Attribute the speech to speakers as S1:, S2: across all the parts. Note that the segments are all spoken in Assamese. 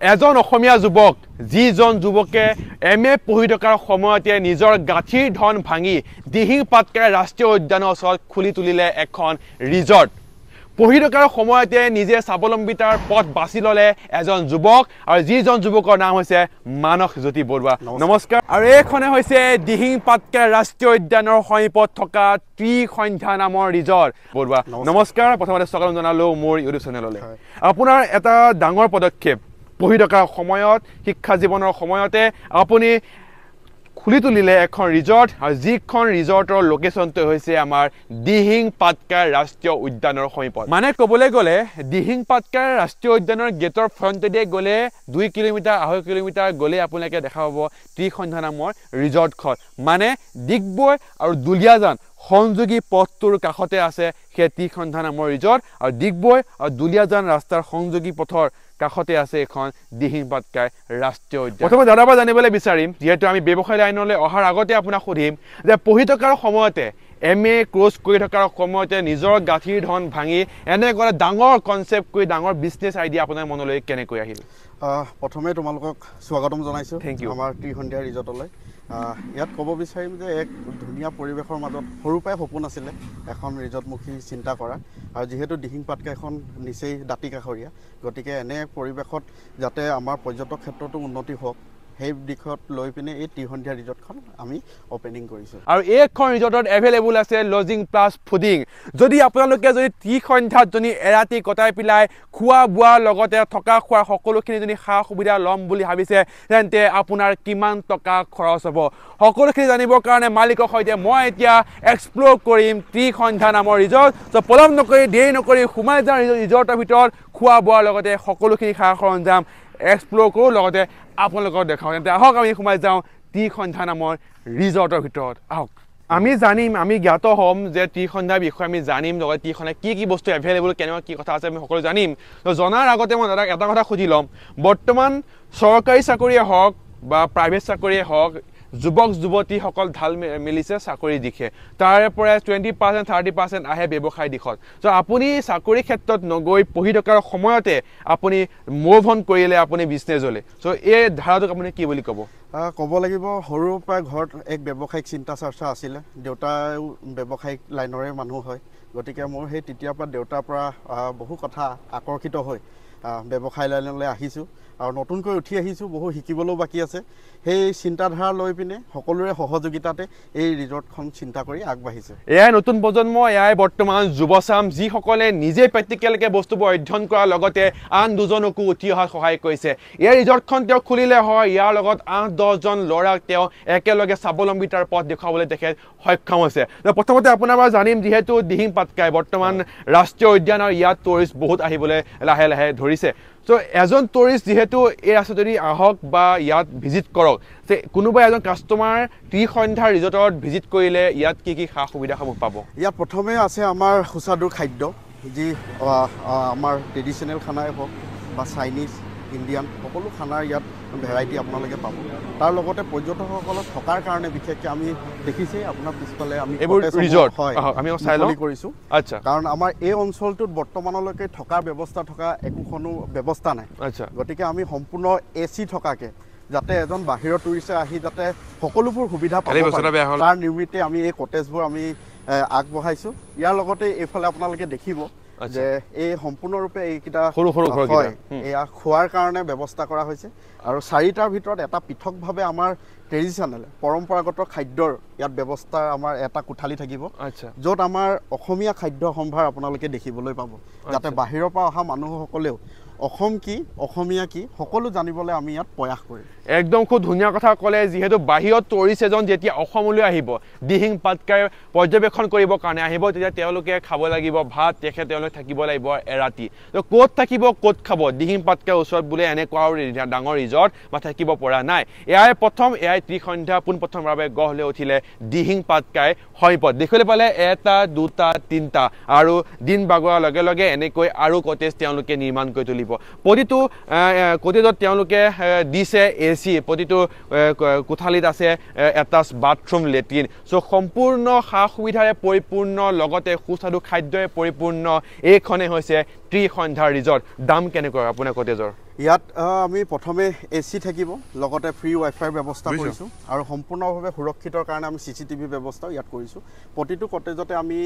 S1: এজন অসমীয়া যুৱক যিজন যুৱকে এম এ পঢ়ি থকাৰ সময়তে নিজৰ গাঁঠিৰ ধন ভাঙি দিহিং পাটকাই ৰাষ্ট্ৰীয় উদ্যানৰ ওচৰত খুলি তুলিলে এখন ৰিজৰ্ট। পঢ়ি থকাৰ সময়তে নিজে স্বাৱলম্বিতাৰ পথ বাছি ল'লে এজন যুৱক আৰু যিজন যুৱকৰ নাম হৈছে মানস জ্যোতি বৰুৱা। নমস্কাৰ। আৰু এইখনে হৈছে দিহিং পাটকাই ৰাষ্ট্ৰীয় উদ্যানৰ সমীপত থকা ত্ৰিসন্ধ্যা নামৰ ৰিজৰ্ট। বৰুৱা নমস্কাৰ। প্ৰথমতে স্বাগতম জনালোঁ মোৰ ইউটিউব চেনেললৈ আপোনাৰ এটা ডাঙৰ পদক্ষেপ পঢ়ি থকাৰ সময়ত শিক্ষা জীৱনৰ সময়তে আপুনি খুলি তুলিলে এখন ৰিজৰ্ট আৰু যিখন ৰিজৰ্টৰ লোকেশ্যনটো হৈছে আমাৰ দিহিং পাটকাৰ ৰাষ্ট্ৰীয় উদ্যানৰ সমীপত। মানে ক'বলৈ গ'লে দিহিং পাটকাৰ ৰাষ্ট্ৰীয় উদ্যানৰ গেটৰ ফ্ৰণ্টেদিয়ে গ'লে দুই কিলোমিটাৰ আঢ়ৈ কিলোমিটাৰ গ'লে আপোনালোকে দেখা পাব ত্ৰিসন্ধ্যা নামৰ ৰিজৰ্টখন মানে ডিগবৈ আৰু দুলীয়াজান সংযোগী পথটোৰ কাষতে আছে সেই ত্ৰিসন্ধ্যা নামৰ ৰিজৰ্ট আৰু ডিগবৈ আৰু দুলীয়াজান ৰাস্তাৰ সংযোগী পথৰ কাষতে আছে এখন দিহিং পাটকাই ৰাষ্ট্ৰীয় উদ্যান। প্ৰথমে দাদাৰ পৰা জানিবলৈ বিচাৰিম যিহেতু আমি ব্যৱসায় লাইনলৈ অহাৰ আগতে আপোনাক সুধিম যে পঢ়ি থকাৰ সময়তে এম এ কোৰ্চ কৰি থকাৰ সময়তে নিজৰ গাঁঠিৰ ধন ভাঙি এনেকুৱা ডাঙৰ কনচেপ্ট কৰি ডাঙৰ বিজনেছ আইডিয়া আপোনাৰ মনলৈ কেনেকৈ আহিল?
S2: প্ৰথমে তোমালোকক স্বাগতম জনাইছোঁ
S1: Thank you.
S2: আমাৰ ত্ৰিসন্ধিয়া ৰিজৰ্টলৈ ইয়াত ক'ব বিচাৰিম যে এক ধুনীয়া পৰিৱেশৰ মাজত সৰুৰ পৰাই সপোন আছিলে এখন ৰিজৰ্টমুখী চিন্তা কৰা। আৰু যিহেতু দিহিং এখন নিচেই দাঁতি কাষৰীয়া গতিকে এনে পৰিৱেশত যাতে আমাৰ পৰ্যটক ক্ষেত্ৰতো উন্নতি হওক সেই দিশত লৈ পিনে এই ত্ৰিসন্ধিয়া ৰিজৰ্টখন আমি অ'পেনিং কৰিছোঁ।
S1: আৰু এইখন ৰিজৰ্টত এভেইলেবল আছে লজিং প্লাছ ফুডিং যদি আপোনালোকে যদি ত্ৰিসন্ধ্যাত যদি এৰাতি কটাই পেলাই খোৱা বোৱাৰ লগতে থকা খোৱাৰ সকলোখিনি যদি সা সুবিধা ল'ম বুলি ভাবিছে তেন্তে আপোনাৰ কিমান টকা খৰচ হ'ব? সকলোখিনি জানিবৰ কাৰণে মালিকৰ সৈতে মই এতিয়া এক্সপ্ল'ৰ কৰিম ত্ৰিসন্ধ্যা নামৰ ৰিজৰ্ট। চ' পলম নকৰি দেৰি নকৰি সোমাই যাওঁ ৰিজ- ৰিজৰ্টৰ ভিতৰত খোৱা বোৱাৰ লগতে সকলোখিনি সা সৰঞ্জাম এক্সপ্ল'ৰ কৰোঁ লগতে আপোনালোকক দেখাওঁ। তেন্তে আহক আমি সোমাই যাওঁ ত্ৰিসন্ধ্যা নামৰ ৰিজৰ্টৰ ভিতৰত। আহক। আমি জানিম আমি জ্ঞাত হ'ম যে ত্ৰিসন্ধ্যাৰ বিষয়ে আমি জানিম লগতে ত্ৰিসন্ধ্যা কি কি বস্তু এভেইলেবল কেনেকুৱা কি কথা আছে আমি সকলো জানিম। তো জনাৰ আগতে মই দাদাক এটা কথা সুধি ল'ম। বৰ্তমান চৰকাৰী চাকৰিয়ে হওক বা প্ৰাইভেট চাকৰিয়ে হওক যুৱক যুৱতীসকল ঢাল মেলিছে চাকৰিৰ দিশে। তাৰে পৰা টুৱেণ্টি পাৰ্চেণ্ট থাৰ্টি পাৰ্চেণ্ট আহে ব্যৱসায় দিশত। চ' আপুনি চাকৰি ক্ষেত্ৰত নগৈ পঢ়ি থকাৰ সময়তে আপুনি মুভ অন কৰিলে আপুনি বিজনেছলৈ চ' এই ধাৰাটোক আপুনি কি বুলি ক'ব?
S2: ক'ব লাগিব সৰুৰ পৰাই ঘৰত এক ব্যৱসায়িক চিন্তা চৰ্চা আছিলে। দেউতাও ব্যৱসায়িক লাইনৰে মানুহ হয়। গতিকে মোৰ সেই তেতিয়াৰ পৰা দেউতাৰ পৰা বহু কথা আকৰ্ষিত হৈ ব্যৱসায় লাইনলৈ আহিছোঁ। আৰু নতুনকৈ উঠি আহিছোঁ বহু শিকিবলৈও বাকী আছে। সেই চিন্তাধাৰা লৈ পিনে সকলোৰে সহযোগিতাতে এই ৰিজৰ্টখন চিন্তা কৰি আগবাঢ়িছে।
S1: এয়াই নতুন প্ৰজন্ম এয়াই বৰ্তমান যুৱচাম যিসকলে নিজে প্ৰেক্টিকেলকৈ বস্তুবোৰ অধ্যয়ন কৰাৰ লগতে আন দুজনকো উঠি অহাত সহায় কৰিছে। এই ৰিজৰ্টখন তেওঁ খুলিলে হয় ইয়াৰ লগত আঠ দহজন ল'ৰাক তেওঁ একেলগে স্বাৱলম্বিতাৰ পথ দেখুৱাবলৈ তেখেত সক্ষম হৈছে। প্ৰথমতে আপোনাৰ পৰা জানিম যিহেতু দিহিং পাটকাই বৰ্তমান ৰাষ্ট্ৰীয় উদ্যান আৰু ইয়াত টুৰিষ্ট বহুত আহিবলৈ লাহে লাহে ধৰিছে। চ' এজন টুৰিষ্ট যিহেতু এই ৰাস্তাটোদি আহক বা ইয়াত ভিজিট কৰক যে কোনোবা এজন কাষ্টমাৰ ত্ৰিসন্ধ্যা ৰিজৰ্টত ভিজিট কৰিলে ইয়াত কি কি সা সুবিধাসমূহ পাব?
S2: ইয়াত প্ৰথমে আছে আমাৰ সুস্বাদুৰ খাদ্য যি আমাৰ ট্ৰেডিশ্যনেল খানাই হওক বা চাইনিজ ইণ্ডিয়ান সকলো খানাৰ ইয়াত ভেৰাইটি আপোনালোকে পাব। তাৰ লগতে পৰ্যটকসকলক থকাৰ কাৰণে বিশেষকৈ আমি দেখিছেই আপোনাৰ পিছফালে আমি? হয়
S1: আমি
S2: কৰিছোঁ।
S1: আচ্ছা।
S2: কাৰণ আমাৰ এই অঞ্চলটোত বৰ্তমানলৈকে থকাৰ ব্যৱস্থা থকা একোখনো ব্যৱস্থা নাই।
S1: আচ্ছা।
S2: গতিকে আমি সম্পূৰ্ণ এ চি থকাকে যাতে এজন বাহিৰৰ টুৰিষ্টে আহি যাতে সকলোবোৰ সুবিধা পাব। তাৰ নিমিত্তে আমি এই কটেজবোৰ আমি আগবঢ়াইছোঁ। ইয়াৰ লগতে এইফালে আপোনালোকে দেখিব। যে এই সম্পূৰ্ণৰূপে এইকেইটা
S1: সৰু সৰু ঘৰকেইটা।
S2: হয়। এয়া খোৱাৰ কাৰণে ব্যৱস্থা কৰা হৈছে। আৰু চাৰিটাৰ ভিতৰত এটা পৃথকভাৱে আমাৰ ট্ৰেডিশ্যনেল পৰম্পৰাগত খাদ্যৰ ইয়াত ব্যৱস্থা আমাৰ এটা কোঠালি থাকিব য'ত আমাৰ অসমীয়া খাদ্য সম্ভাৰ আপোনালোকে দেখিবলৈ পাব। যাতে বাহিৰৰ পৰা অহা মানুহসকলেও অসম কি অসমীয়া কি সকলো জানিবলৈ আমি ইয়াত প্ৰয়াস কৰিম।
S1: একদম খুব ধুনীয়া কথা ক'লে যিহেতু বাহিৰত টুৰিষ্ট এজন যেতিয়া অসমলৈ আহিব দিহিং পাটকাই পৰ্যবেক্ষণ কৰিবৰ কাৰণে আহিব তেতিয়া তেওঁলোকে খাব লাগিব ভাত তেখেত তেওঁলোকে থাকিব লাগিব এৰাতি। তো ক'ত থাকিব ক'ত খাব? দিহিং পাটকাইৰ ওচৰত বোলে এনেকুৱা আৰু ডাঙৰ ৰিজৰ্ট বা থাকিব পৰা নাই। এয়াই প্ৰথম এয়াই ত্ৰিসন্ধ্যা পোনপ্ৰথমৰ বাবে গঢ় লৈ উঠিলে দিহিং পাটকাই সমীপত দেখিবলৈ পালে এটা দুটা তিনিটা আৰু দিন বাগৰাৰ লগে লগে এনেকৈ আৰু কটেজ তেওঁলোকে নিৰ্মাণ কৰি তুলিব প্ৰতিটো কটেজত তেওঁলোকে দিছে এ চি প্ৰতিটো কোঠালিত আছে এটাচ বাথৰুম লেট্ৰিন। চ' সম্পূৰ্ণ সা সুবিধাৰে পৰিপূৰ্ণ লগতে সুস্বাদু খাদ্যৰে পৰিপূৰ্ণ এইখনে হৈছে ত্ৰিসন্ধ্যা ৰিজৰ্ট। দাম কেনেকুৱা আপোনাৰ কটেজৰ?
S2: ইয়াত আমি প্ৰথমে এ চি থাকিব লগতে ফ্ৰী ৱাইফাইৰ ব্যৱস্থা। কৰিছোঁ আৰু সম্পূৰ্ণভাৱে সুৰক্ষিতৰ কাৰণে আমি চি চি টিভি ব্যৱস্থাও ইয়াত কৰিছোঁ। প্ৰতিটো কটেজতে আমি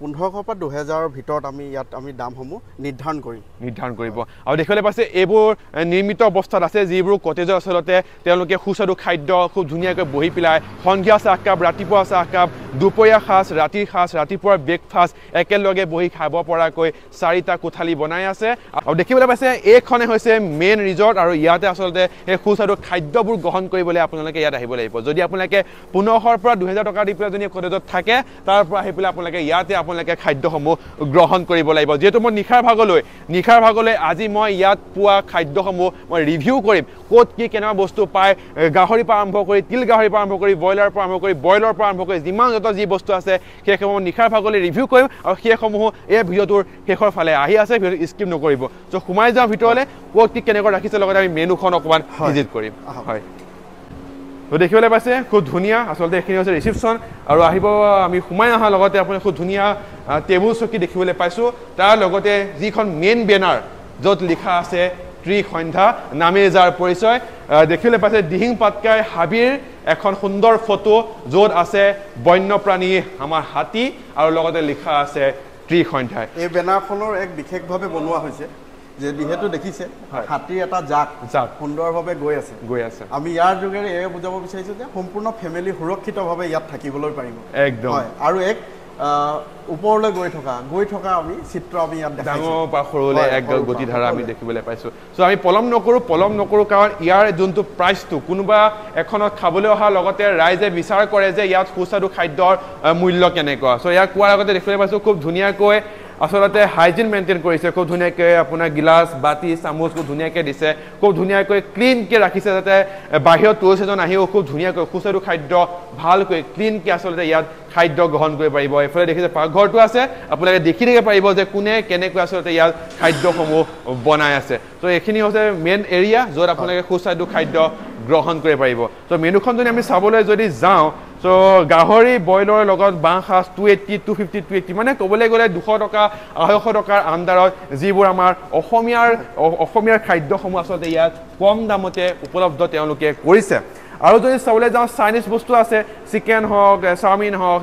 S2: পোন্ধৰশৰ পৰা দুহেজাৰৰ ভিতৰত আমি ইয়াত আমি দামসমূহ নিৰ্ধাৰণ কৰিম।
S1: নিৰ্ধাৰণ কৰিব। আৰু দেখিবলৈ পাইছে এইবোৰ নিৰ্মিত অৱস্থাত আছে যিবোৰ কটেজৰ আচলতে তেওঁলোকে সুস্বাদু খাদ্য খুব ধুনীয়াকৈ বহি পেলাই সন্ধিয়া চাহকাপ ৰাতিপুৱা চাহকাপ দুপৰীয়া সাঁজ ৰাতিৰ সাঁজ ৰাতিপুৱাৰ ব্ৰেকফাষ্ট একেলগে বহি খাব পৰাকৈ চাৰিটা কোঠালি বনাই আছে। আৰু দেখিবলৈ পাইছে এইখনে হৈছে মেইন ৰিজৰ্ট আৰু ইয়াতে আচলতে সেই সুস্বাদু খাদ্যবোৰ গ্ৰহণ কৰিবলৈ আপোনালোকে ইয়াত আহিব লাগিব। যদি আপোনালোকে পোন্ধৰশৰ পৰা দুহেজাৰ টকা দি পেলাই যদি কটেজত থাকে তাৰ পৰা আহি পেলাই আপোনালোকে ইয়াতে আপোনালোকে খাদ্যসমূহ গ্ৰহণ কৰিব লাগিব। যিহেতু মই নিশাৰ ভাগলৈ নিশাৰ ভাগলৈ আজি মই ইয়াত পোৱা খাদ্যসমূহ মই ৰিভিউ কৰিম। ক'ত কি কেনেকুৱা বস্তু পায় গাহৰিৰ পৰা আৰম্ভ কৰি তিল গাহৰিৰ পৰা আৰম্ভ কৰি ব্ৰইলাৰৰ পৰা আৰম্ভ কৰি বইলৰ পৰা আৰম্ভ কৰি যিমান যত যি বস্তু আছে সেইসমূহ নিশাৰ ভাগলৈ ৰিভিউ কৰিম আৰু সেইসমূহ এই ভিডিঅ'টোৰ শেষৰ ফালে আহি আছে ভিডিঅ'টো স্কিপ নকৰিব। চ' সোমাই যাওঁ ভিতৰলৈ ক'ত কেনেকৈ ৰাখিছে লগতে আমি মেনুখন অকণমান। ভিজিট কৰিম। হয়। তো দেখিবলৈ পাইছে খুব ধুনীয়া আচলতে এইখিনি হৈছে ৰিচিপশ্যন আৰু আহিব আমি সোমাই অহাৰ লগতে আপুনি খুব ধুনীয়া টেবুল চকী দেখিবলৈ পাইছোঁ। তাৰ লগতে যিখন মেইন বেনাৰ য'ত লিখা আছে ত্ৰিসন্ধ্যা নামেৰে যাৰ পৰিচয়। দেখিবলৈ পাইছে দিহিং পাটকাই হাবিৰ এখন সুন্দৰ ফটো য'ত আছে বন্যপ্ৰাণী আমাৰ হাতী আৰু লগতে লিখা আছে ত্ৰিসন্ধ্যাই।
S2: এই বেনাৰখনৰ এক বিশেষভাৱে বনোৱা হৈছে। যে যিহেতু দেখিছে। হাতীৰ এটা জাক
S1: জাক।
S2: সুন্দৰভাৱে গৈ আছে।
S1: গৈ আছে।
S2: আমি ইয়াৰ যোগেৰে এয়ে বুজাব বিচাৰিছোঁ যে সম্পূৰ্ণ ফেমিলি সুৰক্ষিতভাৱে ইয়াত থাকিবলৈ পাৰিব।
S1: একদম।
S2: হয় আৰু এক ওপৰলৈ গৈ থকা গৈ থকা আমি চিত্ৰ আমি ইয়াত
S1: ডাঙৰ পৰা সৰুলৈ এক গতিধাৰা আমি। দেখিবলৈ পাইছোঁ। চ' আমি পলম নকৰোঁ পলম নকৰোঁ কাৰণ ইয়াৰ যোনটো প্ৰাইচটো কোনোবা এখনত খাবলৈ অহাৰ লগতে ৰাইজে বিচাৰ কৰে যে ইয়াত সুস্বাদু খাদ্যৰ মূল্য কেনেকুৱা। চ' ইয়াক কোৱাৰ আগতে দেখিবলৈ পাইছোঁ খুব ধুনীয়াকৈ আচলতে হাইজিন মেইনটেইন কৰিছে খুব ধুনীয়াকৈ আপোনাৰ গিলাচ বাতি চামুচ খুব ধুনীয়াকৈ দিছে খুব ধুনীয়াকৈ ক্লিনকৈ ৰাখিছে যাতে এ, বাহিৰত টুৰিষ্ট এজন আহিও খুব ধুনীয়াকৈ সুস্বাদু খাদ্য ভালকৈ ক্লিনকৈ আচলতে ইয়াত খাদ্য গ্ৰহণ কৰিব পাৰিব। এইফালে দেখিছে পাকঘৰটো আছে আপোনালোকে দেখি থাকিব পাৰিব যে কোনে কেনেকৈ আচলতে ইয়াত খাদ্যসমূহ বনাই আছে। ত' এইখিনি হৈছে মেইন এৰিয়া য'ত আপোনালোকে সুস্বাদু খাদ্য গ্ৰহণ কৰিব পাৰিব। ত' মেনুখন যদি আমি চাবলৈ যদি যাওঁ চ' গাহৰি বইলৰ লগত বাঁহ সাজ two eighty two fifty two eighty মানে ক'বলৈ গ'লে দুশ টকা আঢ়ৈশ টকাৰ আণ্ডাৰত যিবোৰ আমাৰ অসমীয়াৰ অসমীয়াৰ খাদ্যসমূহ আচলতে ইয়াত কম দামতে উপলব্ধ তেওঁলোকে কৰিছে। আৰু যদি চাবলৈ যাওঁ চাইনিজ বস্তু আছে চিকেন হওক চাওমিন হওক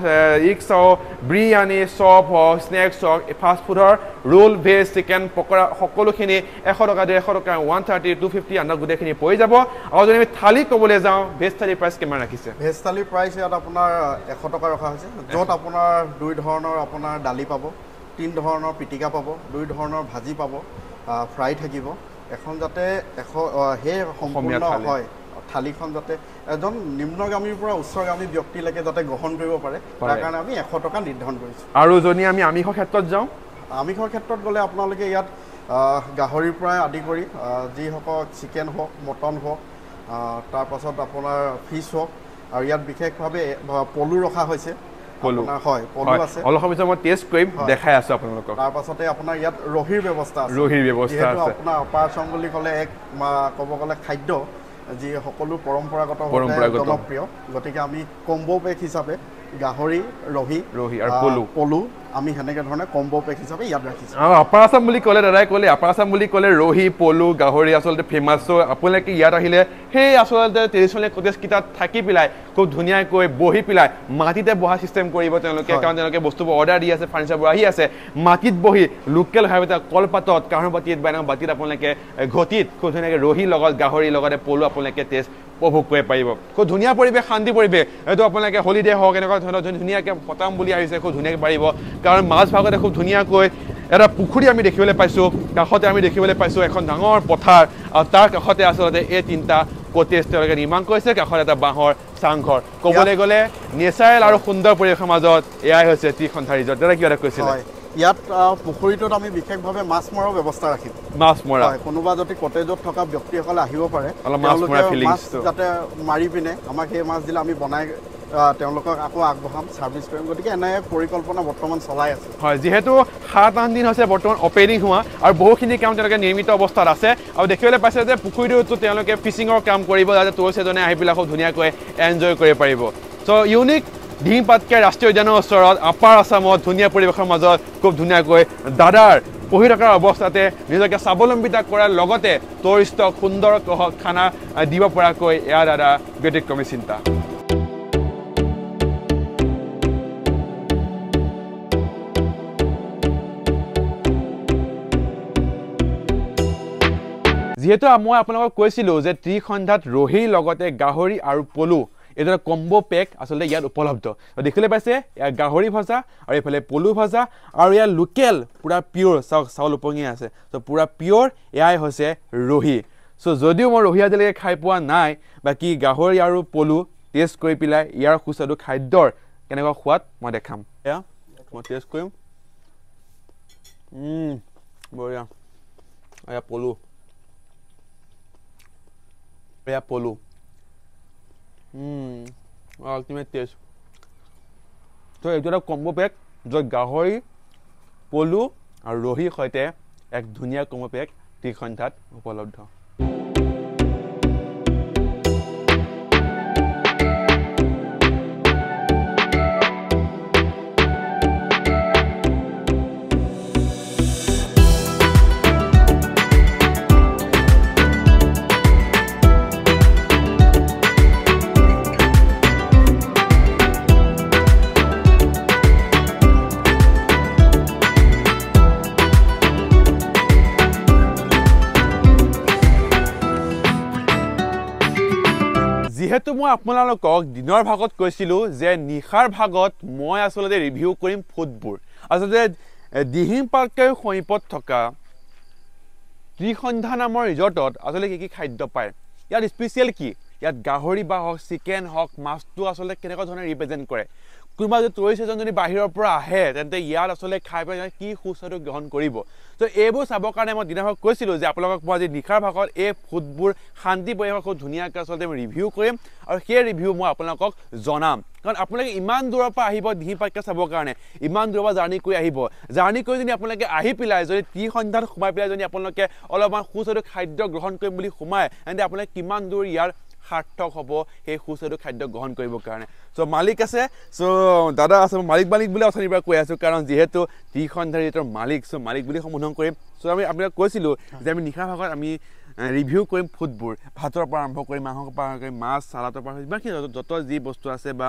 S1: ইক্স হওক বিৰিয়ানী চপ হওক স্নেক্স হওক ফাষ্ট ফুডৰ ৰোল ভেজ চিকেন পকৰা সকলোখিনি এশ টকা ডেৰশ টকা one thirty to fifty under গোটেইখিনি পৰি যাব। আৰু যদি আমি থালি ক'বলৈ যাওঁ ভেজ থালিৰ প্ৰাইচ কিমান ৰাখিছে?
S2: ভেজ থালিৰ প্ৰাইচ ইয়াত আপোনাৰ এশ টকা ৰখা হৈছে য'ত আপোনাৰ দুই ধৰণৰ আপোনাৰ দালি পাব তিনি ধৰণৰ পিটিকা পাব দুই ধৰণৰ ভাজি পাব ফ্ৰাই থাকিব। এখন যাতে এশ সেই সম্পূৰ্ণ। হয় থালিখন যাতে এজন নিম্নগামীৰ পৰা উচ্চগামী ব্যক্তিলৈকে যাতে গ্ৰহণ কৰিব পাৰে তাৰ। কাৰণে আমি এশ টকা নিৰ্ধাৰণ কৰিছোঁ।
S1: আৰু যদি আমি আমিষৰ ক্ষেত্ৰত যাওঁ?
S2: আমিষৰ ক্ষেত্ৰত গ'লে আপোনালোকে ইয়াত গাহৰিৰ পৰা আদি কৰি যিসকল চিকেন হওক মটন হওক তাৰপাছত আপোনাৰ ফিছ হওক আৰু ইয়াত বিশেষভাৱে পলু ৰখা হৈছে।
S1: পলু।
S2: আপোনাৰ হয় পলু
S1: হয়,
S2: আছে।
S1: অলপ সময় পিছত মই টেষ্ট কৰিম
S2: হয়।
S1: দেখাই আছোঁ আপোনালোকক।
S2: তাৰপাছতে আপোনাৰ ইয়াত ৰহিৰ ব্যৱস্থা আছে।
S1: ৰহিৰ ব্যৱস্থা
S2: যিহেতু
S1: আছে।
S2: আপোনাৰ অপাৰ আচাম বুলি ক'লে এক ক'ব গ'লে খাদ্য যি সকলো পৰম্পৰাগত। জনপ্ৰিয় গতিকে আমি কম্বো পেক হিচাপে গাহৰি ৰহি
S1: ৰহি আৰু পলু।
S2: পলু আমি সেনেকে ধৰণে কম্বো পেক হিচাপে ইয়াত ৰাখিছোঁ
S1: আৰু আপাৰ আছাম বুলি ক'লে দাদাই ক'লে আপাৰ আছাম বুলি ক'লে ৰহি পলু গাহৰি আচলতে ফেমাছ চ' আপোনালোকে ইয়াত আহিলে সেই আচলতে ট্ৰেডিশ্যনেল কটেজকেইটাত থাকি পেলাই খুব ধুনীয়াকৈ বহি পেলাই মাটিতে বহা ছিষ্টেম কৰিব তেওঁলোকে। কাৰণ তেওঁলোকে বস্তুবোৰ অৰ্ডাৰ দি আছে ফাৰ্নিচাৰবোৰ আহি আছে মাটিত বহি লোকেল ভাৱে এটা কলপাতত কাঁহৰ বাতিত বা বাতিত আপোনালোকে ঘটিত খুব ধুনীয়াকৈ ৰহিৰ লগত গাহৰিৰ লগতে পলু আপোনালোকে টেষ্ট উপভোগ কৰিব পাৰিব। খুব ধুনীয়া পৰিৱেশ শান্তি পৰিৱেশ। এইটো আপোনালোকে হলিডে হওক এনেকুৱা ধৰণৰ ধুনী- ধুনীয়াকৈ পতাম বুলি আহিছে খুব ধুনীয়াকৈ পাৰিব। কাৰণ মাছ ভাগতে খুব ধুনীয়াকৈ এটা পুখুৰী আমি দেখিবলৈ পাইছোঁ কাষতে আমি দেখিবলৈ পাইছোঁ এখন ডাঙৰ পথাৰ আৰু তাৰ কাষতে আচলতে এই তিনিটা কটেজ তেওঁলোকে নিৰ্মাণ কৰিছে কাষত এটা বাঁহৰ চাংঘৰ। ক'বলৈ গ'লে নেচাৰেল আৰু সুন্দৰ পৰিৱেশৰ মাজত এয়াই হৈছে ত্ৰিসন্ধ্যা ৰিজৰ্ট দাদা কিবা এটা কৈছিলে?
S2: ইয়াত পুখুৰীটোত আমি বিশেষভাৱে মাছ মৰাৰ ব্যৱস্থা ৰাখিম।
S1: মাছ মৰা।
S2: হয় কোনোবা যদি কটেজত থকা ব্যক্তিসকলে আহিব পাৰে
S1: মাছ।
S2: যাতে মাৰি পিনে আমাক সেই মাছ দিলে আমি বনাই তেওঁলোকক আকৌ আগবঢ়াম ছাৰ্ভিচ কৰিম। গতিকে এনে পৰিকল্পনা বৰ্তমান চলাই আছে।
S1: হয় যিহেতু সাত আঠ দিন হৈছে বৰ্তমান অপেনিং হোৱা আৰু বহুখিনি কাম তেওঁলোকে নিৰ্মিত অৱস্থাত আছে। আৰু দেখিবলৈ পাইছে যে পুখুৰীটোতো তেওঁলোকে ফিচিঙৰ কাম কৰিব যাতে টুৰিষ্ট এজনে আহি পেলাই খুব ধুনীয়াকৈ এনজয় কৰিব পাৰিব। চ' ইউনিক ডিহিং পাটকাই ৰাষ্ট্ৰীয় উদ্যানৰ ওচৰত আপাৰ আছামত ধুনীয়া পৰিৱেশৰ মাজত খুব ধুনীয়াকৈ দাদাৰ পঢ়ি থকাৰ অৱস্থাতে নিজকে স্বাৱলম্বিতা কৰাৰ লগতে টুৰিষ্টক সুন্দৰ ক- খানা দিব পৰাকৈ এয়া দাদা ব্যতিক্ৰমী চিন্তা। যিহেতু মই আপোনালোকক কৈছিলোঁ যে ত্ৰিসন্ধ্যাত ৰহিৰ লগতে গাহৰি আৰু পলু এটা কম্ব' পেক আচলতে ইয়াত উপলব্ধ। দেখিবলৈ পাইছে ইয়াত গাহৰি ভজা আৰু এইফালে পলু ভজা আৰু ইয়াত লোকেল পূৰা পিয়'ৰ চাওক চাউল উপঙি আছে। ত' পূৰা পিয়'ৰ এয়াই হৈছে ৰহি। চ' যদিও মই ৰহি আজিলৈকে খাই পোৱা নাই বাকী গাহৰি আৰু পলু টেষ্ট কৰি পেলাই ইয়াৰ সুস্বাদু খাদ্যৰ কেনেকুৱা সোৱাদ মই দেখাম। এয়া মই টেষ্ট কৰিম। বঢ়িয়া। এয়া পলু। এয়া পলু। আল্টিমেট টেষ্ট ত' এইটো এটা কম্ব' পেক য'ত গাহৰি পলু আৰু ৰহিৰ সৈতে এক ধুনীয়া কম্ব' পেক ত্ৰিসন্ধ্যাত উপলব্ধ মই আপোনালোকক দিনৰ ভাগত কৈছিলোঁ যে নিশাৰ ভাগত মই আচলতে ৰিভিউ কৰিম ফুডবোৰ আচলতে দিহিং পাৰ্কৰ সমীপত থকা ত্ৰিসন্ধ্যা নামৰ ৰিজৰ্টত আচলতে কি কি খাদ্য পায়? ইয়াত স্পেচিয়েল কি? ইয়াত গাহৰি বা হওক চিকেন হওক মাছটো আচলতে কেনেকুৱা ধৰণে ৰিপ্ৰেজেণ্ট কৰে? কোনোবা যদি টুৰিষ্ট এজন যদি বাহিৰৰ পৰা আহে তেন্তে ইয়াত আচলতে খাই পেলাই কি সুস্বাদু গ্ৰহণ কৰিব। ত' এইবোৰ চাবৰ কাৰণে মই দিনৰ ভাগত কৈছিলোঁ যে আপোনালোকক মই আজি নিশাৰ ভাগত এই ফুডবোৰ শান্তি পৰিৱেশত খুব ধুনীয়াকৈ আচলতে মই ৰিভিউ কৰিম আৰু সেই ৰিভিউ মই আপোনালোকক জনাম। কাৰণ আপোনালোকে ইমান দূৰৰ পৰা আহিব দিহিং পাৰ্ককে চাবৰ কাৰণে। ইমান দূৰৰ পৰা জাৰ্ণি কৰি আহিব। জাৰ্ণি কৰি যদি আপোনালোকে আহি পেলাই যদি ত্ৰিসন্ধ্যাত সোমাই পেলাই যদি আপোনালোকে অলপমান সুস্বাদু খাদ্য গ্ৰহণ কৰিম বুলি সোমায় তেন্তে আপোনালোকে কিমান দূৰ ইয়াৰ সাৰ্থক হ'ব সেই সুস্বাদু খাদ্য গ্ৰহণ কৰিবৰ কাৰণে। চ' মালিক আছে চ' দাদা আছে মালিক মালিক বুলি অথনিৰ পৰা কৈ আছোঁ কাৰণ যিহেতু ত্ৰিসন্ধ্যাৰ ৰিজৰ্টৰ মালিক চ' মালিক বুলি সম্বোধন কৰিম। চ' আমি আপোনাক কৈছিলোঁ যে আমি নিশাৰ ভাগত আমি ৰিভিউ কৰিম ফুডবোৰ ভাতৰ পৰা আৰম্ভ কৰি মাংসৰ পৰা আৰম্ভ কৰি মাছ চালাডৰ পৰা যিমানখিনি যত- যি বস্তু আছে বা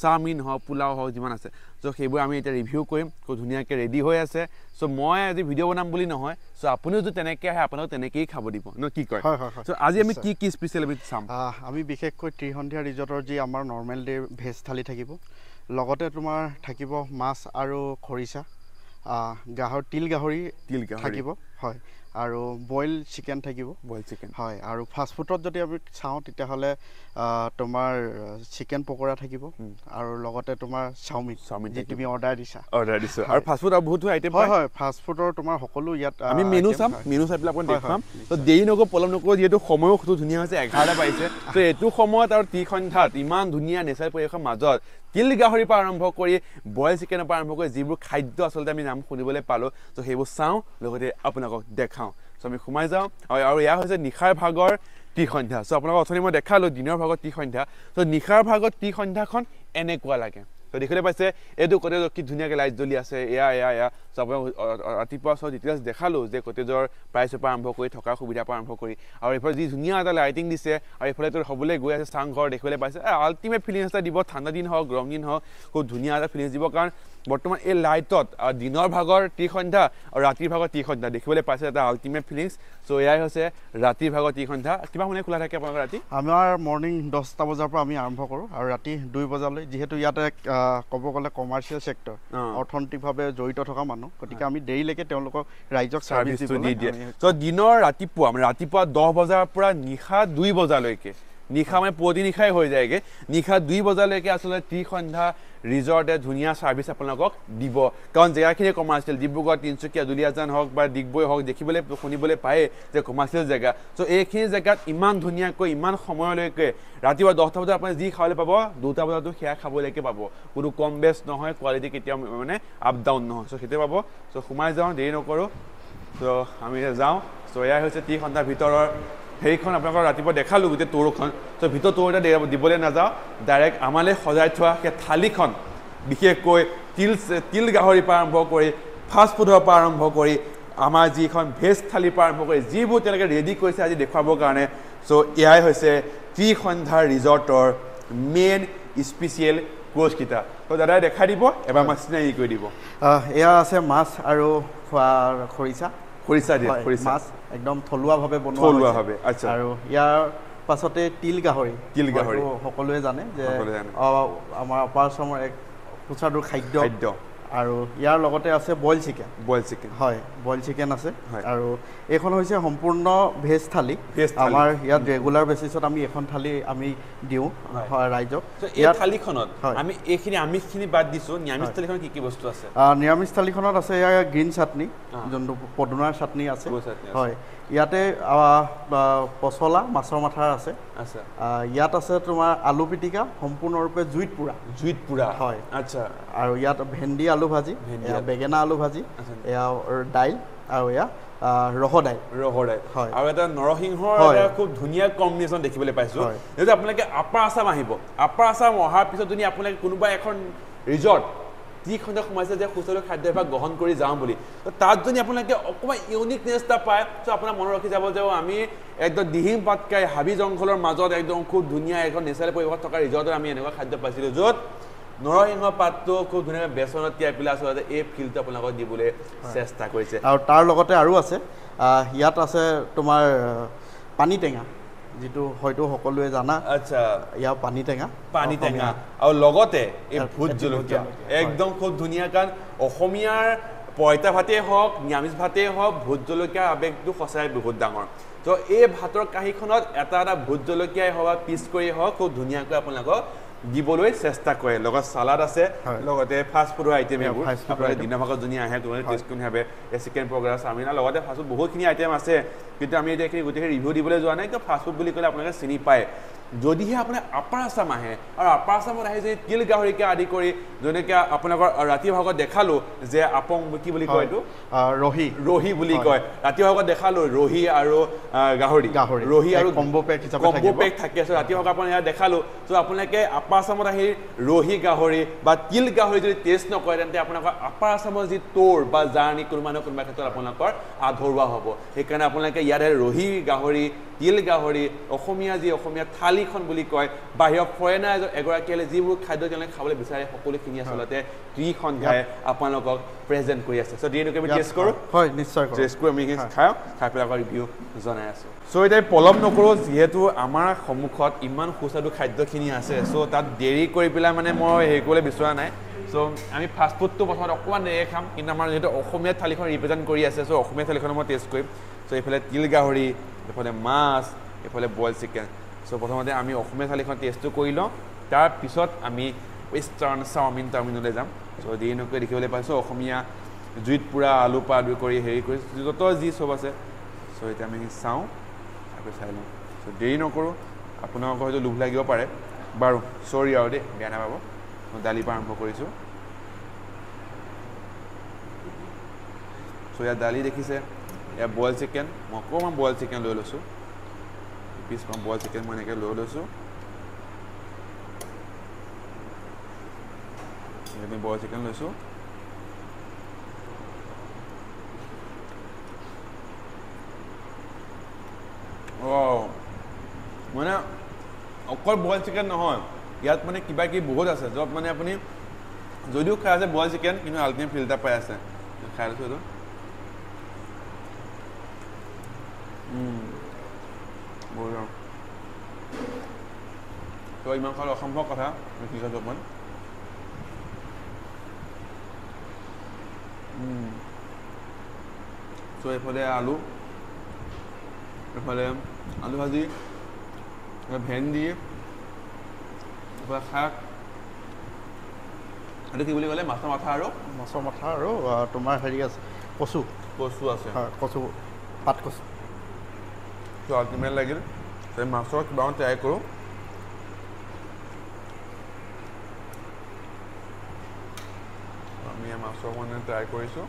S1: চাওমিন হওক পোলাও হওক যিমান আছে। চ' সেইবোৰ আমি এতিয়া ৰিভিউ কৰিম খুব ধুনীয়াকৈ ৰেডি হৈ আছে। চ' মই আজি ভিডিঅ' বনাম বুলি নহয় চ' আপুনিও যদি তেনেকৈ আহে আপোনাক তেনেকৈয়ে খাব দিব। ন কি কয়?
S2: হয়, হয়, হয়।
S1: চ' আজি আমি কি কি স্পেচিয়েল আমি চাম?
S2: আমি বিশেষকৈ ত্ৰিসন্ধিয়া ৰিজৰ্টৰ যি আমাৰ নৰ্মেল ডে ভেজ থালি থাকিব লগতে তোমাৰ থাকিব মাছ আৰু খৰিচা গাহৰি তিল গাহৰি
S1: তিল গাহৰি।
S2: থাকিব হয়। আৰু বইল চিকেন থাকিব।
S1: Boil chicken.
S2: হয় আৰু ফাষ্টফুডত যদি আমি চাওঁ তেতিয়াহ'লে তোমাৰ চিকেন পকৰা থাকিব আৰু লগতে তোমাৰ চাওমিন
S1: চাওমিন
S2: যি। তুমি অৰ্ডাৰ দিছা।
S1: অৰ্ডাৰ দিছোঁ। আৰু ফাষ্টফুড আৰু বহুতো আইটেম
S2: হয় হয় ফাষ্টফুডৰ তোমাৰ সকলো ইয়াত
S1: আমি মেনু চাম। মেনু চাই পেলাই আপোনাক
S2: হয়,
S1: দেখুৱাম। তো দেৰি নকৰোঁ পলম নকৰোঁ যিহেতু সময়ো খুব ধুনীয়া হৈছে এঘাৰটা পাইছে তো এইটো সময়ত আৰু ত্ৰিসন্ধ্যাত ইমান ধুনীয়া নেচাৰেল পৰিৱেশৰ মাজত তিল গাহৰিৰ পৰা আৰম্ভ কৰি বইল চিকেনৰ পৰা আৰম্ভ কৰি যিবোৰ খাদ্য আচলতে আমি নাম শুনিবলৈ পালোঁ। তো সেইবোৰ চাওঁ লগতে আপোনালোকক দেখাওঁ। চ' আমি সোমাই যাওঁ। আৰু এয়া হৈছে নিশাৰ ভাগৰ ত্ৰিসন্ধ্যা। চ' আপোনালোকক অথনি মই দেখালোঁ দিনৰ ভাগত ত্ৰিসন্ধ্যা। ত' নিশাৰ ভাগত ত্ৰিসন্ধ্যাখন এনেকুৱা লাগে। তো দেখিবলৈ পাইছে এইটো কটেজত কি ধুনীয়াকৈ লাইট জ্বলি আছে এয়া এয়া এয়া। চ' আপোনাক ৰাতিপুৱা চব ডিটেইলছ দেখালোঁ যে কটেজৰ প্ৰাইচৰ পৰা আৰম্ভ কৰি থকাৰ সুবিধাৰ পৰা আৰম্ভ কৰি আৰু এইফালে যি ধুনীয়া এটা লাইটিং দিছে আৰু এইফালে তোৰ হ'বলৈ গৈ আছে চাংঘৰ দেখিবলৈ পাইছে আল্টিমেট ফিলিংছ এটা দিব ঠাণ্ডা দিন হওক গৰম দিন হওক খুব ধুনীয়া এটা ফিলিংছ দিব কাৰণ বৰ্তমান এই লাইটত দিনৰ ভাগৰ ত্ৰিসন্ধ্যা আৰু ৰাতিৰ ভাগৰ ত্ৰিসন্ধ্যা দেখিবলৈ পাইছে এটা আল্টিমেট ফিলিংছ চ' এয়াই হৈছে ৰাতিৰ ভাগৰ ত্ৰিসন্ধ্যা কিমান সময় খোলা থাকে আপোনালোকৰ ৰাতি?
S2: আমাৰ মৰ্ণিং দহটা বজাৰ পৰা আমি আৰম্ভ কৰোঁ আৰু ৰাতি দুই বজালৈ যিহেতু ইয়াতে ক'ব গ'লে কমাৰ্চিয়েল ছেক্টৰ
S1: অঁ।
S2: অৰ্থনৈতিকভাৱে জড়িত থকা মানুহ। গতিকে আমি দেৰিলৈকে তেওঁলোকক ৰাইজক চাৰ্ভিছ
S1: চাৰ্ভিচটো দি দিয়ে। চ' দিনৰ ৰাতিপুৱা মানে ৰাতিপুৱা দহ বজাৰ পৰা নিশা দুই বজালৈকে নিশা মানে পুৱতি নিশাই হৈ যায়গৈ। নিশা দুই বজালৈকে আচলতে ত্ৰিসন্ধ্যা ৰিজৰ্টে ধুনীয়া ছাৰ্ভিচ আপোনালোকক দিব। কাৰণ জেগাখিনি কমাৰ্চিয়েল ডিব্ৰুগড় তিনিচুকীয়া দুলীয়াজান হওক বা ডিগবৈ হওক দেখিবলৈ শুনিবলৈ পায়েই যে কমাৰ্চিয়েল জেগা। চ' এইখিনি জেগাত ইমান ধুনীয়াকৈ ইমান সময়লৈকে ৰাতিপুৱা দহটা বজাত আপুনি যি খাবলৈ পাব দুটা বজাতো সেয়া খাবলৈকে পাব। কোনো কম বেছ নহয় কোৱালিটি কেতিয়াও মানে আপ ডাউন নহয়। চ' সেইটোৱে পাব। চ' সোমাই যাওঁ দেৰি নকৰোঁ। চ' আমি যাওঁ। চ' এয়াই হৈছে ত্ৰিশ ঘণ্টাৰ ভিতৰৰ হেৰিখন আপোনালোকক ৰাতিপুৱা দেখালোঁ গোটেই টৌৰখন চ' ভিতৰত টৌৰ এটা দিবলৈ নাযাওঁ। ডাইৰেক্ট আমালৈ সজাই থোৱা সেই থালিখন বিশেষকৈ তিল তিল গাহৰিৰ পৰা আৰম্ভ কৰি ফাষ্ট ফুডৰ পৰা আৰম্ভ কৰি আমাৰ যিখন ভেজ থালিৰ পৰা আৰম্ভ কৰি যিবোৰ তেওঁলোকে ৰেডি কৰিছে আজি দেখুৱাবৰ কাৰণে চ' এয়াই হৈছে ত্ৰিসন্ধ্যাৰ ৰিজৰ্টৰ মেইন স্পেচিয়েল কোৰ্চকেইটা। ত' দাদাই দেখাই দিব এবাৰ আমাক চিনাকি কৰি দিব।
S2: এয়া আছে মাছ আৰু খোৱাৰ খৰিচা।
S1: খৰিচা দিয়ে খৰিচা
S2: মাছ একদম থলুৱাভাৱে বনোৱা
S1: থলুৱাভাৱে। আচ্ছা।
S2: আৰু ইয়াৰ পাছতে তিল গাহৰি
S1: তিল গাহৰি।
S2: সকলোৱে জানে যে আমাৰ আপাৰ আছামৰ এক সুস্বাদু খাদ্য
S1: খাদ্য
S2: আৰু ইয়াৰ লগতে আছে বইল চিকেন।
S1: Boil chicken.
S2: হয় বইল চিকেন আছে। আৰু এইখন হৈছে সম্পূৰ্ণ ভেজ থালি। আমাৰ ইয়াত ৰেগুলাৰ বেচিছত আমি এখন থালি আমি দিওঁ ৰাইজক।
S1: এই
S2: ইয়াত
S1: থালিখনত। আমি এইখিনি আমিষখিনি বাদ দিছোঁ। নিৰামিষ থালিখনত কি কি বস্তু আছে?
S2: নিৰামিষ থালিখনত আছে ইয়াৰ গ্ৰীণ চাটনি। যোনটো পদুনাৰ চাটনি আছে। হয়। ইয়াতে পচলা মাছৰ মাথাৰ আছে
S1: আচ্ছা
S2: ইয়াত আছে তোমাৰ আলু পিটিকা সম্পূৰ্ণৰূপে জুইত পোৰা
S1: জুইত পুৰা
S2: হয়।
S1: আচ্ছা
S2: আৰু ইয়াত ভেন্দি আলু ভাজি। বেঙেনা আলু ভাজি। এয়া দাইল আৰু এয়া আহ, ৰহ দাইল
S1: ৰহৰাই
S2: হয়।
S1: আৰু এটা নৰসিংহৰ খুব ধুনীয়া কম্বিনেশ্যন দেখিবলৈ পাইছোঁ। যদি আপোনালোকে আপাৰ আছাম আহিব আপাৰ আছাম অহাৰ পিছত যদি আপোনালোকে কোনোবা এখন ৰিজৰ্ট যি খণ্ডত সোমাইছে যে সুস্বাদু খাদ্যাভ্যাস গ্ৰহণ কৰি যাওঁ বুলি। তো তাত যদি আপোনালোকে অকণমান ইউনিকনেছ এটা পায় তো আপোনাৰ মনত ৰখি যাব যে আমি একদম দিহিং পাতকাই হাবি জংঘলৰ মাজত একদম খুব ধুনীয়া এখন নেচাৰেল পৰিৱেশত থকা ৰিজৰ্টত আমি এনেকুৱা খাদ্য পাইছিলোঁ য'ত নৰসিংহ পাতটো খুব ধুনীয়াকৈ বেচনত তিয়াই পেলাই আচলতে এই ফিলটো আপোনালোকক দিবলৈ চেষ্টা কৰিছে।
S2: আৰু তাৰ লগতে আৰু আছে ইয়াত আছে তোমাৰ পানী টেঙা। যিটো হয়তো সকলোৱে জানা
S1: আচ্ছা।
S2: ইয়াৰ পানী টেঙা।
S1: পানী টেঙা। আৰু লগতে এই ভোট জলকীয়া। একদম খুব ধুনীয়া কাৰণ অসমীয়াৰ পইতা ভাতেই হওক নিৰামিষ ভাতেই হওক ভোট জলকীয়াৰ আৱেগটো সঁচাই বহুত ডাঙৰ। তো এই ভাতৰ কাঁহীখনত এটা এটা ভোট জলকীয়াই হওক বা পিচ কৰি হওক খুব ধুনীয়াকৈ আপোনালোকক দিবলৈ চেষ্টা কৰে। লগত চালাড আছে। লগতে ফাষ্ট ফুডৰ আইটেম এইবোৰ। আপোনালোকে। দিনৰ ভাগত যোনে আহে তোমালোকে টেষ্ট কৰি ভাবে এই চিকেন পকৰা চাওমিন লগতে ফাষ্ট ফুড বহুতখিনি আইটেম আছে। কিন্তু আমি এতিয়া এইখিনি গোটেইখিনি ৰিভিউ দিবলৈ যোৱা নাই কিন্তু ফাষ্ট ফুড বুলি ক'লে আপোনালোকে চিনি পায়। যদিহে আপোনাৰ আপাৰ আছাম আহে আৰু আপাৰ আছামত আহি যদি তিল গাহৰিকে আদি কৰি যেনেকৈ আপোনালোকৰ ৰাতি ভাগত দেখালোঁ যে আপং কি বুলি কয়। এইটো
S2: ৰহি
S1: ৰহি বুলি। কয় ৰাতি ভাগত দেখালোঁ ৰহি আৰু গাহৰি
S2: গাহৰি।
S1: ৰহি আৰু
S2: combo pack হিচাপে
S1: কম্বো
S2: থাকিব।
S1: পেক থাকে চ' ৰাতি ভাগত আপোনাৰ ইয়াত দেখালোঁ চ' আপোনালোকে আপাৰ আছামত আহি ৰহি গাহৰি বা তিল গাহৰি যদি টেষ্ট নকৰে তেন্তে আপোনালোকৰ আপাৰ আছামৰ যি ট'ৰ বা জাৰ্ণি কোনোবা নহয় কোনোবা ক্ষেত্ৰত আপোনালোকৰ আধৰুৱা হ'ব সেইকাৰণে আপোনালোকে ইয়াতে ৰহি গাহৰি তিল গাহৰি অসমীয়া যি অসমীয়া থালিখন বুলি কয় বাহিৰৰ ফৰেনাৰ এজ- এগৰাকী আহিলে যিবোৰ খাদ্য তেওঁলোকে খাবলৈ বিচাৰে সকলোখিনি আচলতে ত্ৰিসন্ধ্যাই আপোনালোকক প্ৰেজেণ্ট কৰি আছে। চ' দিনকে আমি টেষ্ট কৰোঁ।
S2: হয় নিশ্চয়।
S1: টেষ্ট কৰি আমি খাওঁ খাই পেলাই আকৌ ৰিভিউ জনাই আছোঁ। চ' এতিয়া পলম নকৰোঁ যিহেতু আমাৰ সন্মুখত ইমান সুস্বাদু খাদ্যখিনি আছে। চ' তাত দেৰি কৰি পেলাই মানে মই হেৰি কৰিবলৈ বিচৰা নাই। চ' আমি ফাষ্টফুডটো প্ৰথমত অকণমান দেৰিকৈ খাম কিন্তু আমাৰ যিহেতু অসমীয়া থালিখন ৰিপ্ৰেজেণ্ট কৰি আছে চ' অসমীয়া থালিখন মই টেষ্ট কৰিম। চ' এইফালে তিল গাহৰি এইফালে মাছ এইফালে বইল চিকেন চ' প্ৰথমতে আমি অসমীয়া থালিখন টেষ্টটো কৰি লওঁ। তাৰপিছত আমি ৱেষ্টাৰ্ণ চাওমিন টাওমিনলৈ যাম। চ' দেৰি নকৰি দেখিবলৈ পাইছোঁ অসমীয়া জুইত পুৰা আলু পৰা আদি কৰি হেৰি কৰি যত যি চব আছে। চ' এতিয়া আমি চাওঁ আকৌ চাই লওঁ। চ' দেৰি নকৰোঁ আপোনালোকৰ হয়তো লোভ লাগিব পাৰে। বাৰু চৰি আৰু দেই বেয়া নাপাব। মই দালিৰ পৰা আৰম্ভ কৰিছোঁ। চ' ইয়াত দালি দেখিছে ইয়াত বইল চিকেন মই অকণমান বইল চিকেন লৈ লৈছোঁ। পিছ মই বইল চিকেন মই এনেকৈ লৈ লৈছোঁ আমি বইল চিকেন লৈছোঁ অঁ মানে অকল বইল চিকেন নহয়। ইয়াত মানে কিবা কিবি বহুত আছে। য'ত মানে আপুনি যদিও খাই আছে বইল চিকেন কিন্তু আল্টিমেট ফিল এটা পাই আছে। খাই লৈছোঁ এইটো উম, বঢ়িয়া তো ইমান খালে অসম্ভৱ কথা অকণমান চ' এইফালে আলু এইফালে আলু ভাজি ভেন্দি এইফালে শাক। এইটো কি বুলি ক'লে? মাছৰ মাথা আৰু?
S2: মাছৰ মাথা আৰু তোমাৰ হেৰি আছে কচু।
S1: কচু আছে।
S2: কচু পাত কচু
S1: চ' আল্টিমেট লাগিল। মাছৰ কিবা ট্ৰাই কৰোঁ। মাছ মানে ট্ৰাই কৰিছোঁ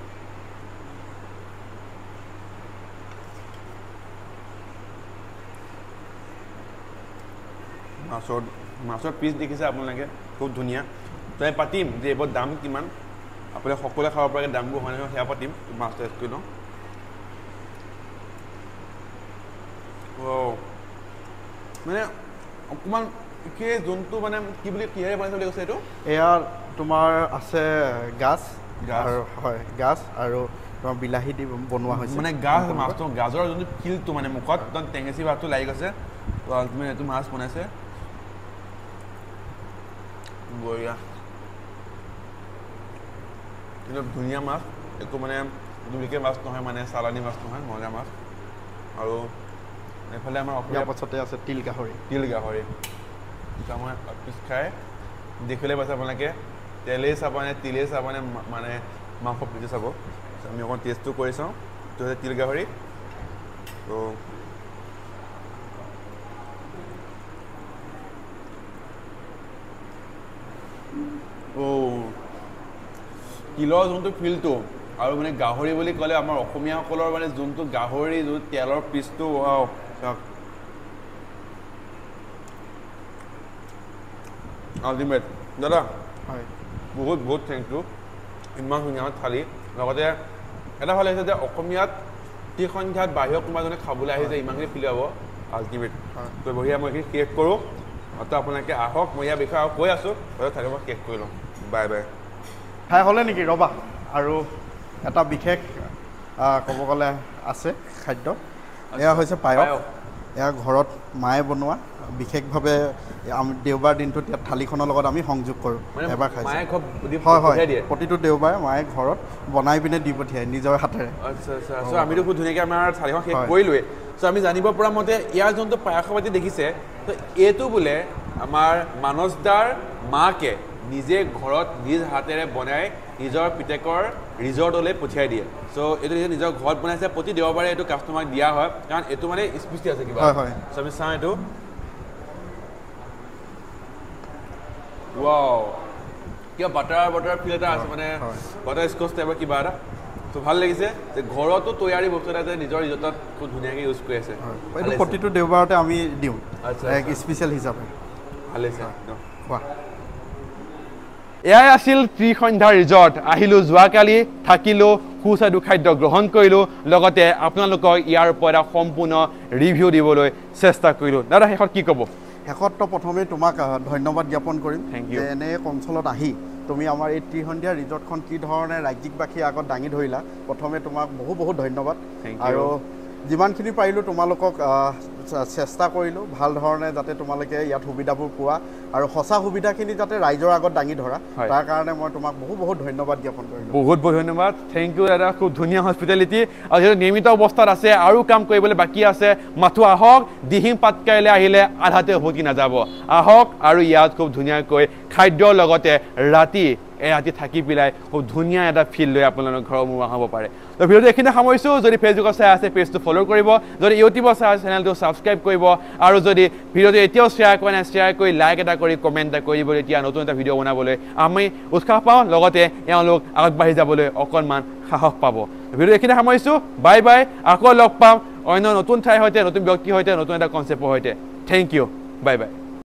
S1: মাছৰ মাছৰ পিচ দেখিছে আপোনালোকে খুব ধুনীয়া তাই পাতিম যে এইবোৰ দাম কিমান আপুনি সকলোৱে খাব পৰাকৈ দামবোৰ হয় নহয় সেয়া পাতিম মাছ টেষ্ট কৰি লওঁ মানে অকণমান সেই যোনটো মানে কি বুলি কিহেৰে বনাইছে বুলি কৈছে এইটো
S2: এয়া তোমাৰ আছে
S1: গাছ
S2: আৰু হয় গাজ আৰু তোমাৰ বিলাহী দি বনোৱা হৈছে।
S1: মানে গাজ মাছটো গাজৰ যোনটো ফিলটো মানে মুখত একদম টেঙেচি ভাৱটো লাগি গৈছে। তো আল্টিমেট এইটো মাছ বনাইছে। বঢ়িয়া। কিন্তু ধুনীয়া মাছ একো মানে ডুপ্লিকেট মাছ নহয় মানে চালানী মাছ নহয় মজা মাছ। আৰু এইফালে আমাৰ অসমীয়া
S2: পাছতে আছে তিল গাহৰি।
S1: তিল গাহৰি। পিছ খাই দেখিলে পাইছে আপোনালোকে। তেলেই চাবনে তিলেই চাবনে মানে মাংস পিছে চাব আমি অকণ টেষ্টটো কৰি চাওঁ এইটো হৈছে তিল গাহৰি তো তিলৰ যোনটো ফিলটো আৰু মানে গাহৰি বুলি ক'লে আমাৰ অসমীয়াসকলৰ মানে যোনটো গাহৰি যোনটো তেলৰ পিচটো আল্টিমেট দাদা
S2: হয়
S1: বহুত বহুত থেংক ইউ ইমান ধুনীয়া থালি। লগতে এটা ভাল লাগিছে যে অসমীয়াত তি সন্ধ্যাত বাহিৰৰ কোনোবা এজনে খাবলৈ আহিছে ইমানখিনি ফিল হ'ব আল্টিমেট। তো বঢ়িয়া মই এইখিনি শেষ কৰোঁ। তো আপোনালোকে আহক মই ইয়াৰ বিষয়ে আৰু কৈ আছোঁ। থালি মই শেষ কৰি লওঁ। বাই বাই
S2: খাই হ'লে নেকি? ৰ'বা। আৰু এটা বিশেষ ক'ব গ'লে আছে খাদ্য। এয়া হৈছে পায়স। এয়া ঘৰত মায়ে বনোৱা। বিশেষভাৱে আমি দেওবাৰ দিনটোত ইয়াত থালিখনৰ লগত আমি সংযোগ কৰোঁ। এবাৰ খাইছোঁ।
S1: খুব
S2: হয় হয়। প্ৰতিটো দেওবাৰে মায়ে ঘৰত বনাই পিনে দি পঠিয়াই নিজৰ হাতেৰে।
S1: আমিতো বহুত ধুনীয়াকৈ আমাৰ থালিখন শেষ। কৰিলোৱে চ' আমি জানিব পৰা মতে ইয়াৰ যোনটো পায়সবাতি দেখিছে ত' এইটো বোলে আমাৰ মানস দাৰ মাকে নিজে ঘৰত নিজ হাতেৰে বনাই নিজৰ পিতেকৰ ৰিজৰ্টলৈ পঠিয়াই দিয়ে। চ' এইটো নিজে নিজৰ ঘৰত বনাইছে প্ৰতি দেওবাৰে এইটো কাষ্টমাৰক দিয়া হয়। কাৰণ এইটো মানে স্পৃষ্টি আছে কিবা। চ' আমি চাওঁ এইটো। ৱাও কিবা বাটাৰ বাটাৰ ফিল এটা আছে মানে। বাটাৰ স্কচ টাইপৰ কিবা এটা। ত' ভাল লাগিছে যে ঘৰতো তৈয়াৰী বস্তু এটা যে নিজৰ ৰিজৰ্টত খুব ধুনীয়াকৈ ইউজ কৰি আছে।
S2: প্ৰতিটো দেওবাৰতে আমি দিওঁ। স্পেচিয়েল হিচাপে।
S1: ভাল লাগিছে একদম।
S2: খোৱা
S1: এয়াই আছিল ত্ৰিসন্ধ্যা ৰিজৰ্ট। আহিলোঁ যোৱাকালি থাকিলোঁ সুস্বাদু খাদ্য গ্ৰহণ কৰিলোঁ লগতে আপোনালোকক ইয়াৰ এটা সম্পূৰ্ণ ৰিভিউ দিবলৈ চেষ্টা কৰিলোঁ। দাদা শেষত কি ক'ব?
S2: শেষত প্ৰথমে তোমাক ধন্যবাদ জ্ঞাপন কৰিম।
S1: You.
S2: যে এনে এক অঞ্চলত আহি তুমি আমাৰ এই ত্ৰিসন্ধিয়া ৰিজৰ্টখন কি ধৰণে ৰাজ্যিকবাসীৰ আগত দাঙি ধৰিলা প্ৰথমে তোমাক বহু বহুত ধন্যবাদ. আৰু যিমানখিনি পাৰিলোঁ তোমালোকক চেষ্টা কৰিলোঁ ভাল ধৰণে যাতে তোমালোকে ইয়াত সুবিধাবোৰ পোৱা আৰু সঁচা সুবিধাখিনি যাতে ৰাইজৰ আগত দাঙি ধৰা। তাৰ কাৰণে মই তোমাক বহু বহুত ধন্যবাদ জ্ঞাপন কৰিলোঁ।
S1: বহুত বহুত ধন্যবাদ। থেংক ইউ দাদা। খুব ধুনীয়া হস্পিটেলিটি আৰু যিহেতু নিয়মিত অৱস্থাত আছে আৰু কাম কৰিবলৈ বাকী আছে মাথো আহক দিহিং পাটকাইলৈ আহিলে আধাতে উভতি নাযাব। আহক আৰু ইয়াত খুব ধুনীয়াকৈ খাদ্যৰ লগতে ৰাতি এৰাতি থাকি পেলাই খুব ধুনীয়া এটা ফিল লৈ আপোনালোকৰ ঘৰৰ মোৰ হ'ব পাৰে। তো ভিডিঅ'টো এইখিনি সামৰিছোঁ যদি ফেচবুকত চাই আছে পেজটো ফ'ল' কৰিব যদি ইউটিউবত চাই আছে চেনেলটো ছাবস্ক্ৰাইব কৰিব আৰু যদি ভিডিঅ'টো এতিয়াও শ্বেয়াৰ কৰা নাই শ্বেয়াৰ কৰি লাইক এটা কৰি কমেণ্ট এটা কৰি দিব এতিয়া নতুন এটা ভিডিঅ' বনাবলৈ আমি উৎসাহ পাওঁ লগতে এওঁলোক আগবাঢ়ি যাবলৈ অকণমান সাহস পাব। ভিডিঅ' এইখিনি সামৰিছোঁ বাই বাই আকৌ লগ পাম অন্য নতুন ঠাইৰ সৈতে নতুন ব্যক্তিৰ সৈতে নতুন এটা কনচেপ্টৰ সৈতে। Thank U bye bye